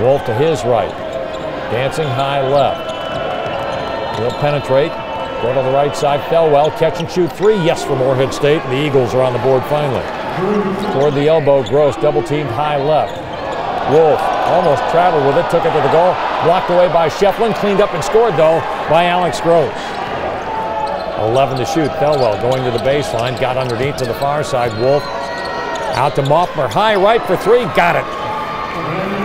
Wolf to his right. Dancing high left. Will penetrate. Go to the right side. Thelwell. catch and shoot three. Yes for Morehead State. And the Eagles are on the board finally. Toward the elbow, Gross double teamed high left. Wolf almost traveled with it, took it to the goal. Blocked away by Schieffelin. Cleaned up and scored though by Alex Gross. 11 to shoot. Thelwell going to the baseline. Got underneath to the far side. Wolf out to Moffmer. High right for three. Got it.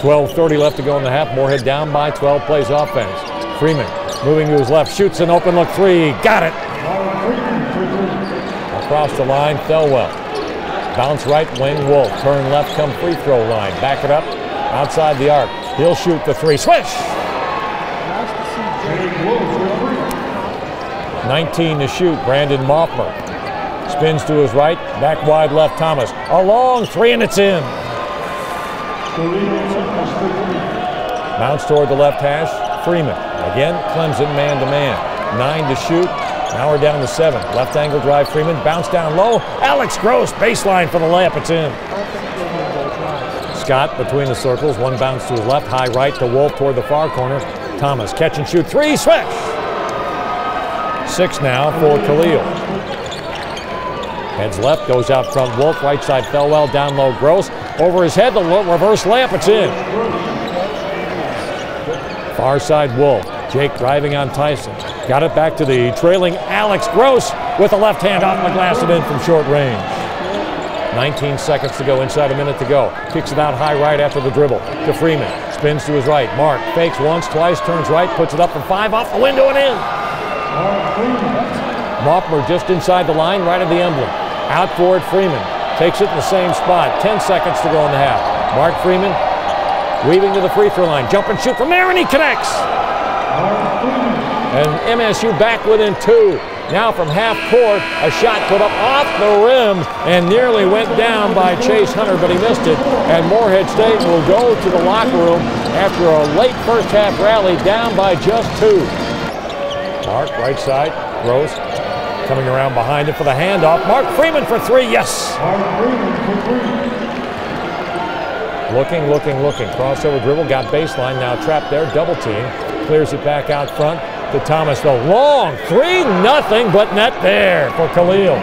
12.30 left to go in the half. Morehead down by 12. Plays offense. Freeman moving to his left. Shoots an open look three. Got it. Across the line. Thelwell. Bounce right wing. Wolf. Turn left. Come free throw line. Back it up. Outside the arc. He'll shoot the three. Swish. 19 to shoot. Brandon Moffmer spins to his right, back wide left. Thomas a long three, and it's in. Bounce toward the left hash. Freeman again. Clemson man to man. Nine to shoot. Now we're down to seven. Left angle drive. Freeman bounce down low. Alex Gross baseline for the layup. It's in. Scott between the circles. One bounce to his left. High right to Wolf toward the far corner. Thomas catch and shoot three. Switch. Six now for Khalil. Heads left, goes out front. Wolf, right side, Thelwell, down low, Gross. Over his head, the reverse layup, it's in. Far side, Wolf. Jake driving on Tyson. Got it back to the trailing Alex Gross with the left hand off the glass and in from short range. 19 seconds to go, inside a minute to go. Kicks it out high right after the dribble to Freeman. Spins to his right. Mark fakes once, twice, turns right, puts it up from five off the window and in. Moffmer just inside the line, right of the emblem. Out for it, Freeman. Takes it in the same spot. 10 seconds to go in the half. Mark Freeman weaving to the free throw line. Jump and shoot from there, and he connects. And MSU back within two. Now from half court, a shot put up off the rim and nearly went down by Chase Hunter, but he missed it. And Morehead State will go to the locker room after a late first half rally down by just two. Mark, right side, Gross coming around behind it for the handoff. Mark Freeman for three, yes. Looking, looking, looking. Crossover dribble, got baseline, now trapped there, double team. Clears it back out front to Thomas, The Long three, nothing but net there for Khalil.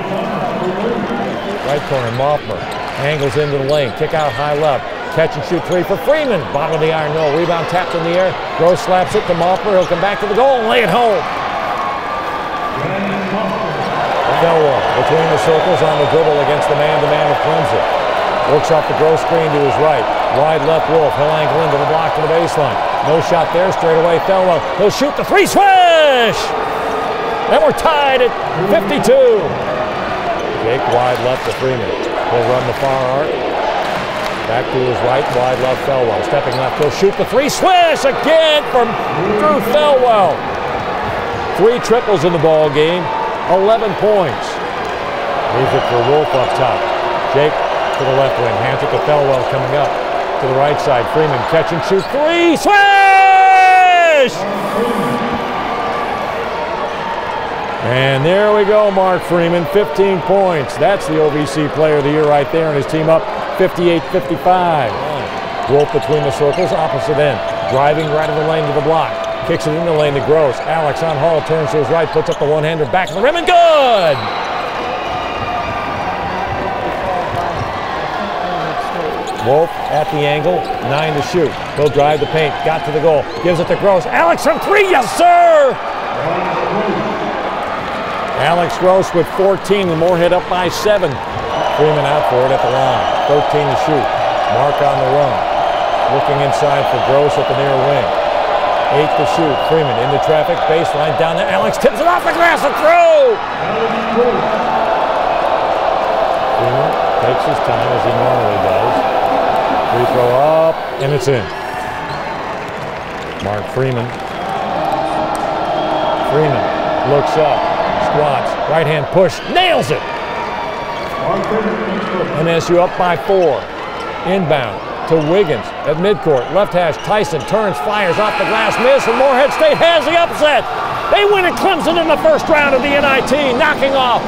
Right corner, Moffmer angles into the lane, kick out high left. Catch and shoot three for Freeman. Bottom of the iron, no. Rebound tapped in the air. Gross slaps it to Moffmer. He'll come back to the goal and lay it home. Thelwell between the circles on the dribble against the man-to-man of Clemson. Works off the Gross screen to his right. Wide left Wolf. He'll angle into the block to the baseline. No shot there. Straight away Thelwell. He'll shoot the three. Swish! And we're tied at 52. Jake wide left to Freeman. He'll run the far arc. Back to his right, wide left Thelwell. Stepping left, he'll shoot the three. Swish again from Drew Thelwell. Three triples in the ball game, 11 points. Leaves it for Wolf up top. Jake to the left wing, hands it to Thelwell coming up. To the right side, Freeman catch and shoot three. Swish! And there we go, Mark Freeman, 15 points. That's the OVC player of the year right there, and his team up 58-55. Wolf between the circles, opposite end. Driving right of the lane to the block. Kicks it in the lane to Gross. Alex on Hall turns to his right, puts up the one-hander back of the rim, and good! Wolf at the angle, nine to shoot. He'll drive the paint, got to the goal, gives it to Gross. Alex from three, yes sir! Alex Gross with 14, the Morehead up by seven. Freeman out for it at the line, 13 to shoot. Mark on the run, looking inside for Gross at the near wing. Eight to shoot. Freeman into traffic, baseline down to Alex, tips it off the glass and through! Freeman takes his time as he normally does. Free throw up, and it's in. Mark Freeman. Freeman looks up, squats, right hand push, nails it. MSU up by four. Inbound to Wiggins at midcourt. Left hash, Tyson turns, fires off the glass, miss, and Morehead State has the upset. They win at Clemson in the first round of the NIT, knocking off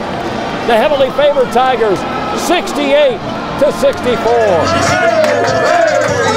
the heavily favored Tigers 68 to 64.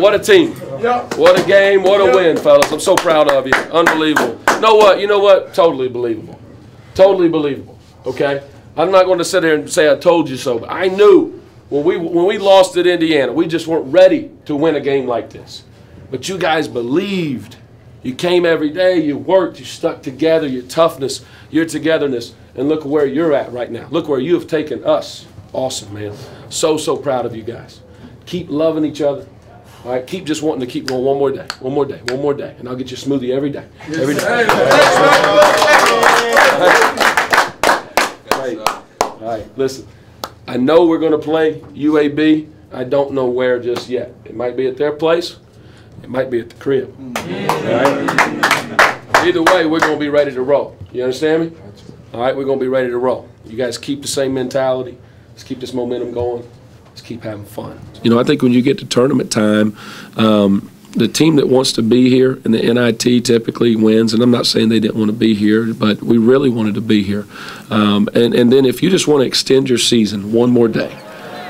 What a team. What a game. What a win, fellas. I'm so proud of you. Unbelievable. You know what? You know what? Totally believable. Totally believable. Okay. I'm not going to sit here and say I told you so, but I knew when we when we lost at Indiana, we just weren't ready to win a game like this. But you guys believed. You came every day, you worked, you stuck together, your toughness, your togetherness, and look where you're at right now. Look where you have taken us. Awesome, man. So, so proud of you guys. Keep loving each other. All right, keep just wanting to keep going one more day, one more day, one more day, and I'll get you a smoothie every day. Every day. Right. All right, listen. I know we're going to play UAB. I don't know where just yet. It might be at their place. It might be at the crib. All right? Either way, we're going to be ready to roll. You understand me? All right, we're going to be ready to roll. You guys keep the same mentality. Let's keep this momentum going. Let's keep having fun. You know, I think when you get to tournament time, um, the team that wants to be here in the NIT typically wins. And I'm not saying they didn't want to be here, but we really wanted to be here. Um, and, and then if you just want to extend your season one more day,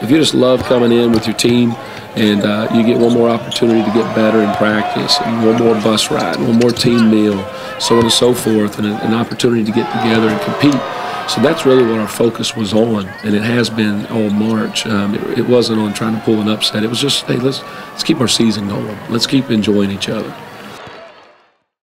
if you just love coming in with your team and uh, you get one more opportunity to get better in practice, and one more bus ride, one more team meal, so on and so forth, and an opportunity to get together and compete. So that's really what our focus was on, and it has been all March. Um, it, it, wasn't on trying to pull an upset. It was just, hey, let's let's keep our season going. Let's keep enjoying each other.